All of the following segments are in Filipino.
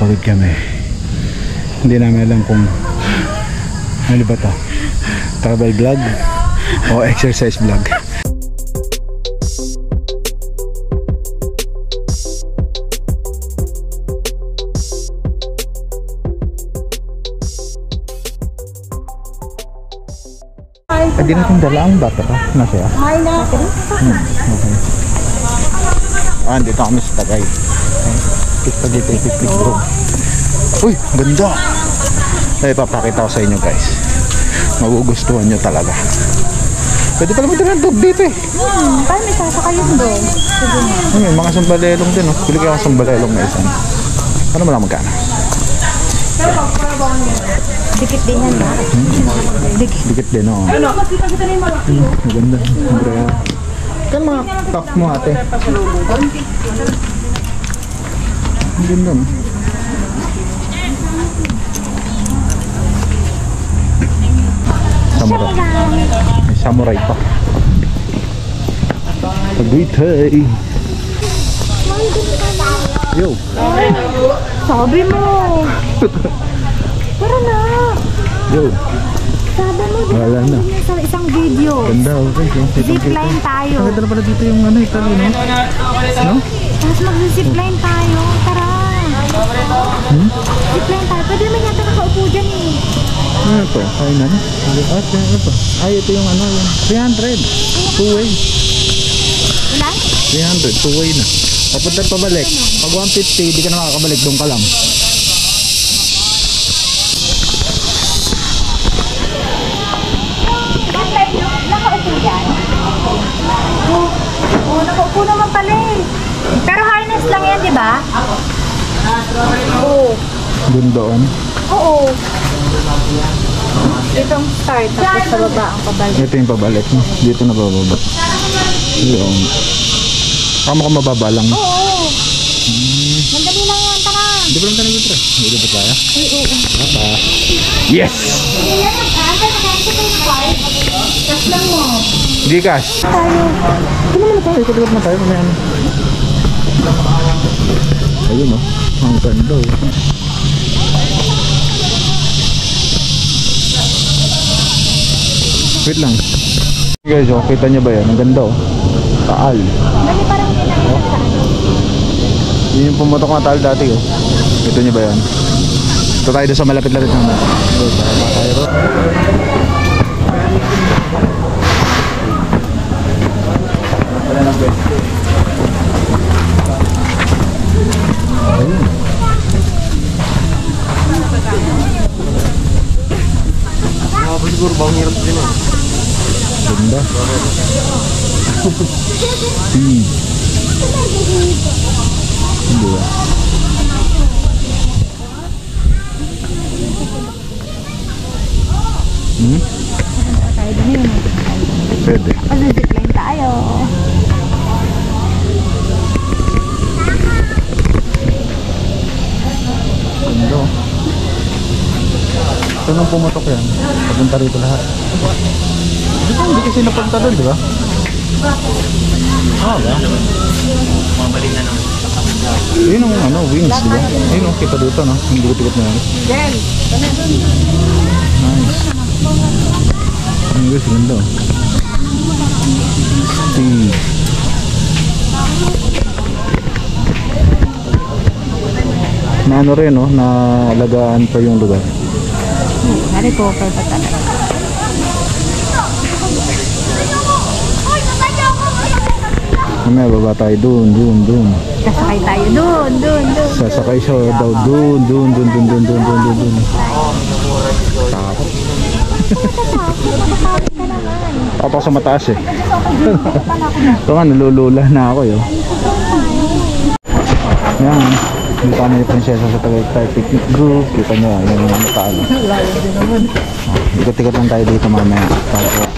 Nagpapagod kami. Hindi namin alam kung ano ba to? Travel vlog o exercise vlog. Pwede natin dala ang bata pa. Nasaya? Ay na. Hmm, okay. Ah, dito kami sa Tagay. Kita dito yung picnic bro. Uy, ganda! Ay, papakita ko sa inyo guys. Magugustuhan nyo talaga. Pwede pala magdala ng dog dito eh. Hmm, paano may sasakayin doon? Sige na. Ano yun, mga sambalelong din oh. Pili kayo ng sambalelong na isang. Ano mo lang magkano? Dikit din yan, ha? Dikit. Dikit din oh. Ano? Maganda. Maganda. Kan mga top mo ate. Ang ganda no? Samurai. May samurai pa. Agwitay. Yo. Sabi mo. Tara na. Yo. Sabi mo, di Wala na. sa isang video? Ganda oh. oh. Zipline tayo. Ang ganda na pala dito yung ano, Italy, no? No? Tapos mag-zipline tayo. Tara. Hmm? Zipline tayo. Pwede naman yata nakaupo dyan eh. Ano to? Ay na. At ano to? Ay, ito yung ano, yung 300. Two way. Ilan? 300, two way na. Papunta pabalik. Pag 150, di ka na makakabalik. Doon ka lang. Nakaupo dyan? Oo, oh, nakaupo naman pala eh. Pero harness lang yan, di ba? Oo. Doon doon. Oo. Itong start, tapos sa baba ang pabalik. Ito yung pabalik. no? Dito na bababa. Yung... Kama ka mababa lang. Oo. Mandali lang yan, tara. Hindi ba lang tayo dito? Hindi ba tayo? Oo. Papa. Yes! Mo. Gcash. Tayo. Ito naman na tayo. Ikot-ikot na tayo. Mamaya na. Ayun oh. Ang ganda oh. Wait lang. Guys, oh, kita niyo ba yan? Ang ganda oh. Taal. Dali parang ginagawa sa ano. Yun yung pumutok na taal dati oh. Kita niyo ba yan? Ito tayo sa malapit-lapit naman. Wala na pwede. Kenapa sih gue bau ngirup sini? Benda. Hmm. Dua. Hmm? Pwede. Pwede. Pwede. Pwede. Pwede. Pwede. Nung pumutok yan. Papunta rito lahat. Di ba hindi kasi napunta doon, di ba? Ah, ba? Mabalik na naman. Yun ang ano, wings, di ba? Ayun ang kita dito, no? Yung likot-likot na yan. Nice. Ang guys, ganda. oh. Steve. Na ano rin, no? Na alagaan pa yung lugar ma-recover pa talaga. Mamaya baba tayo doon, doon, doon. Sasakay tayo doon, doon, doon. Sasakay siya daw doon, doon, doon, doon, doon, doon, doon, doon. doon. Takot. Ako sa mataas eh. Ito nga, nalulula na ako yun. Yan. Dito kami ni Prinsesa sa Tagaytay Picnic Group. Kita nyo, yung mga talo. Oh, Ikot-ikot lang tayo dito mamaya. Bago.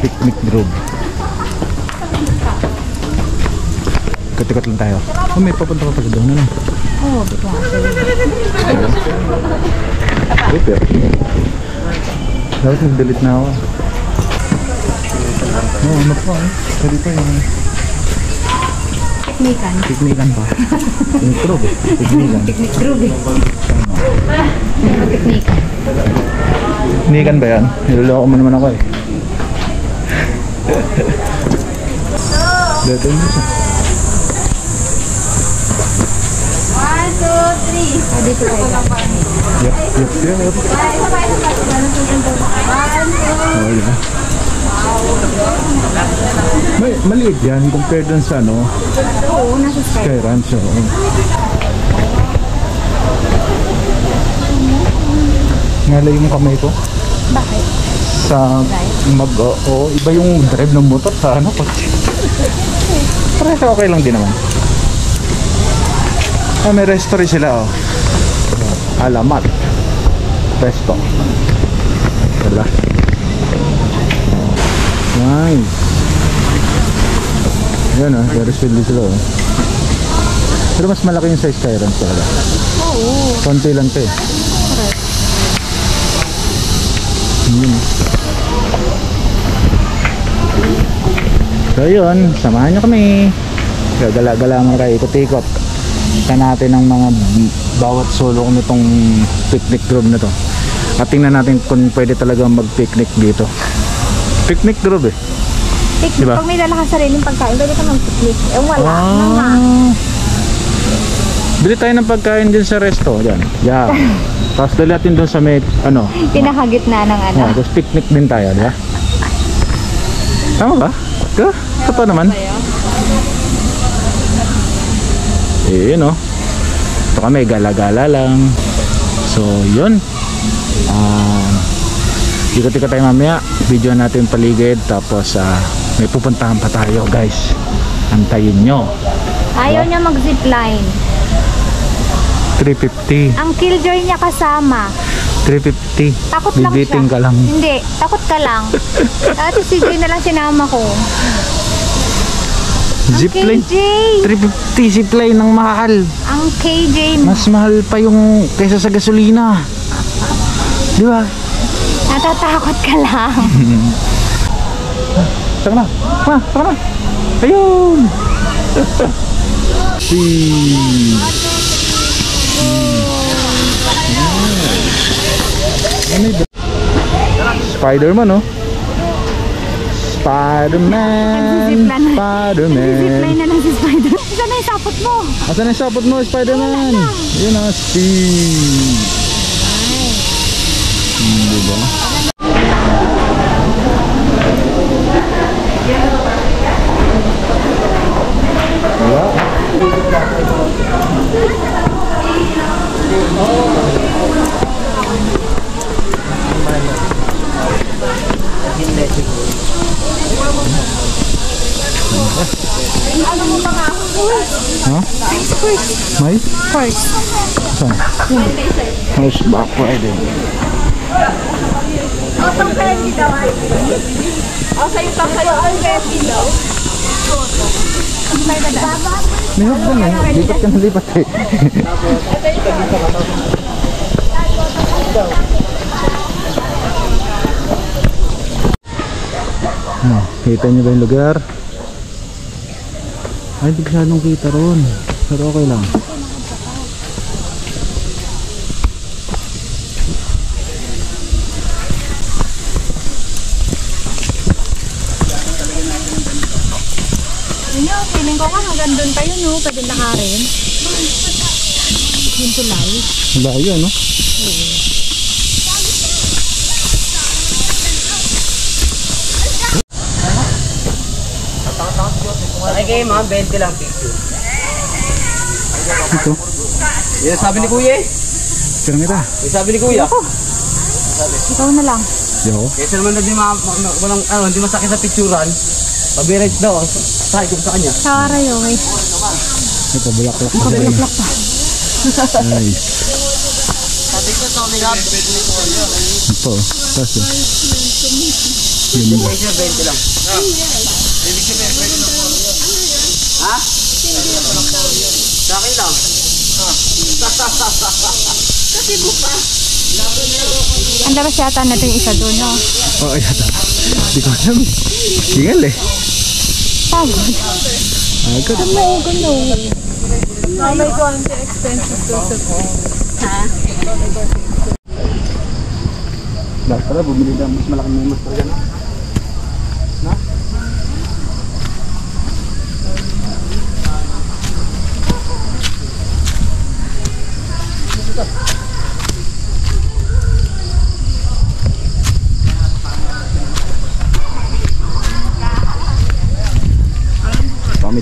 Picnic Group. Ikot-ikot lang tayo. Oh, may papunta pa pala doon. Ano? Oo, dito nga. Super. Dapat nag-delete na ako. Oo, ano pa eh. Pwede pa yun. Piknikan. Piknikan pa. Picnic group eh. Piknikan. Picnic group eh. Ah, piknikan. Piknikan ba yan? Niloloko mo naman ako eh. Dito mo siya. One, two, three. Ah, dito tayo. Yup, yup, yup. Ay, isa pa, isa pa. One, two. Oh, yeah. May, maliit yan compared dun sa ano, Oo, nasa sky. Sky Ranch. oo. Ngalay yung kamay ko Bakit? sa mag oo, iba yung drive ng motor sa ano. Parehas okay lang din naman. Ah, may restaurant sila oh. Alamat. Resto. Diba? Nice. Yan ah, Ferris wheel din sila oh. Pero mas malaki yung size Skyron talaga. Oo. Konti lang to eh. Yun. So yun, samahan nyo kami. Gala-gala mga kayo, ikot-ikot. Kita natin ang mga bawat solo kung itong picnic group na to. At tingnan natin kung pwede talaga mag-picnic dito. Picnic group eh. Picnic, Diba? pag may dala ka sariling pagkain, pwede ka mag-picnic. Eh, wala. Ah. Nga? Bili tayo ng pagkain din sa resto. Yan. Yan. Tapos dali natin doon sa may, ano, Pinakagitna ng ano. Oh, tapos picnic din tayo, di ba? Tama ba? Ka? Totoo naman. Eh, yun oh. Ito kami, gala-gala lang. So, yun. Ah, ikot-ikot tayo mamaya. Video natin paligid. Tapos, ah, may pupuntahan pa tayo, guys. Antayin nyo. Ayaw niya mag-zipline. 350. Ang killjoy niya kasama. 350. Takot lang siya. Ka lang. Hindi, takot ka lang. Dati si Jay na lang sinama ko. Zipline. KJ! 350 zipline ng mahal. Ang KJ. Mas mahal pa yung kaysa sa gasolina. Di ba? Natatakot ka lang. Taka na. Ma, taka na. Ayun. Spider-Man, oh. Spider-Man. Nagsisiplan na. Spider-Man. Zipline na lang si Spider. Isa na yung sapot mo. Asan na yung sapot mo, Spider-Man? Yun na, speed. Diba? Wala. Ha? May? First. Saan? House back riding. May hagdan eh. Lipat ka na lipat eh. Ah, kita niyo ba yung lugar? Ay, hindi masyadong kita ron. Pero okay lang. Ko nga hanggang doon pa yun, no? Pwede lakarin. Yung tulay. Layo, no? Ay kayo mga 20 lang picture. Ito. Yan sabi ni Kuya eh. Pero kita. Yan sabi ni Kuya. Ikaw na lang. Yo. Kesa naman na di ma, ma, ma- walang, ano, masakit sa picturean. Pabirate daw. Sa kanya. Saray, okay. Ito, bulaklak pa. Bulaklak pa. Sa mga Ito. Tapos yun. Yun ba? Kesa 20 lang. Ha? Sa akin lang. Ang labas yata na ito yung isa doon, no? Oo, oh, yata. Hindi ko alam. Tingal eh. Pagod. Ah, good. May konti expenses to sa... Ha? Dapat bumili na mas malaking memos talaga na. Na? Kami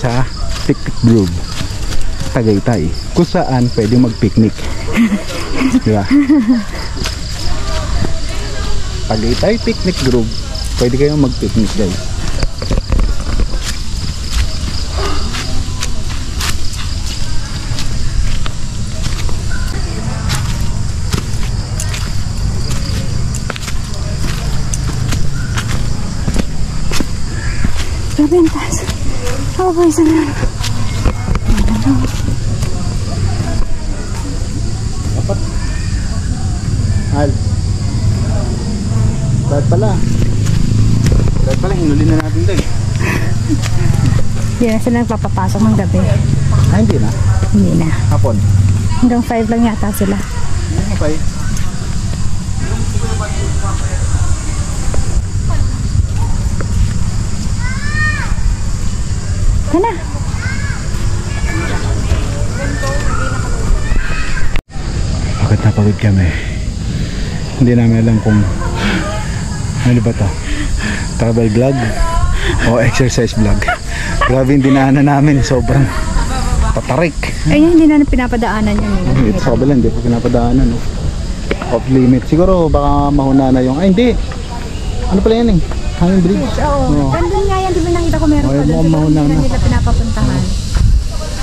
sa Picnic Grove, Tagaytay, kung saan pwede mag-picnic. Di ba? Tagaytay Picnic Group. Pwede kayong mag-picnic guys. Grabe ang Oh, boys, ano yun? Dapat. Hal. Dapat pala. Dapat pala, hinuli na natin doon. Yan na sila nagpapapasok ng gabi. Ah, hindi na? Hindi na. Hapon? Hanggang 5 lang yata sila. Hanggang 5? Kana. Pagod na pagod kami. Hindi namin alam kung ano ba to? Travel vlog o exercise vlog. Grabe yung dinaanan namin. Sobrang tatarik. Eh, hindi na pinapadaanan yun. Eh. Ito sa kabila, hindi pa pinapadaanan. No? Off limit. Siguro baka mahuna na yung... Ay, hindi. Ano pala yan eh? Hanging bridge. Oo. Oo. Nandun nga yan, di ba nakita ko meron Oh, pa yung doon. mukhang hindi na nila pinapapuntahan.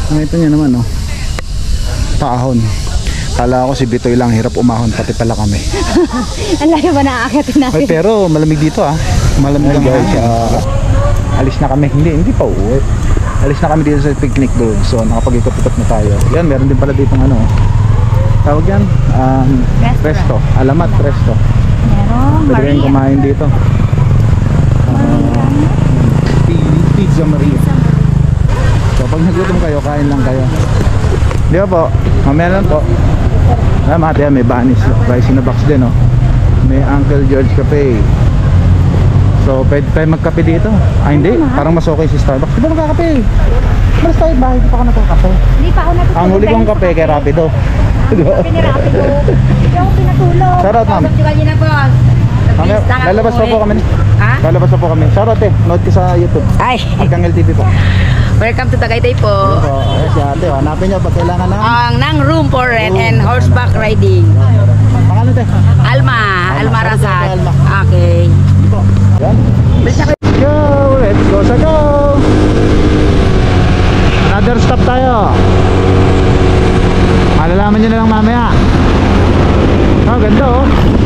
Nakita niya naman, no? Paahon. Kala ko si Bitoy lang hirap umahon, pati pala kami. Ang layo ba naaakitin Ay, natin? pero malamig dito ah. Malamig ang guys. ah, alis na kami. Hindi, hindi pa uuwi. Alis na kami dito sa picnic grove. So, nakapag-ikot-ikot na tayo. Yan, meron din pala dito ng ano. Tawag yan? Um, Restaurant. resto. Alamat, resto. Meron, Pwede kumain dito. Ah, Pi- Pizza Maria. So, pag nagutom kayo, kain lang kayo. Di ba po? Mamaya lang po. Ah, mati may banis. Rice in a box din, oh. May Uncle George Cafe. So, pwede tayo magkape dito. Ah, hindi. Parang mas okay si Starbucks. Di ba magkakape? Mas tayo bahay, di pa ako nagkakape. Hindi pa ako natutulog. Ang huli kong kape kay Rapido. Kape ni Rapido. Hindi ako pinatulog. Shoutout, ma'am. Kanina po. Mamaya, lalabas pa po kami. Ha? Lalabas pa po kami. Shoutout eh. Nood ko sa YouTube. Ay. Hanggang LTV po. Welcome to Tagaytay po. Opo, si ate, hanapin niya pag kailangan ng... Ang ng room for rent and horseback riding. Pangalan te? Alma, Alma Rasat. Okay. Po. Let's go, let's go sa go. Another stop tayo. Malalaman niyo na lang mamaya. Oh, ganda oh.